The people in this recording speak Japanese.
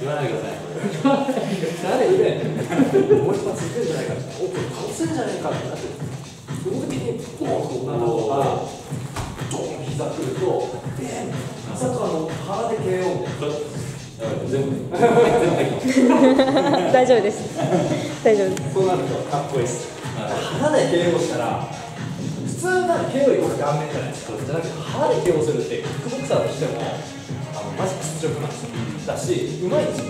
言わないでください誰でもう一発いくんじゃないかってオープン倒せんじゃないかってなってその時にポンと女の子がドン膝くるとえまさかの腹で KO みたいな全部大丈夫です。大丈夫です。そうなるとかっこいいっす。腹で KO したら普通なら KO イコール顔面じゃないですか。じゃなくて腹で KO するってキックボクサーとしてもあのマジ屈辱なんですよだしうまいんですよ。